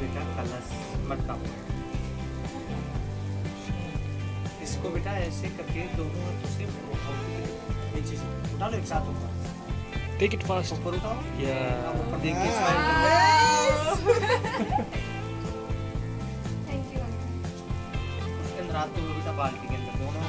बेटा कलश मटका इसको बेटा ऐसे करके दोनों हाथों से नीचे से उठा लो एक साथ ऊपर। Take it fast. ऊपर उठाओ। Yeah. अब ऊपर देख के स्माइल करो थैंक यू अंदर हाथ तो दो बेटा बाल्टी के अंदर दोनों